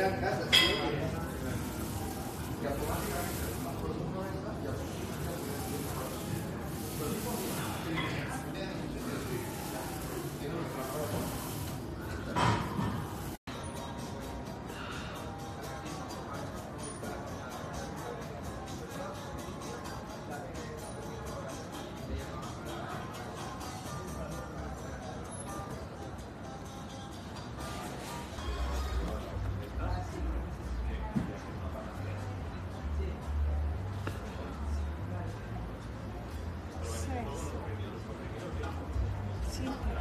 eran casas, ¿sí? Y automáticamente. Thank you.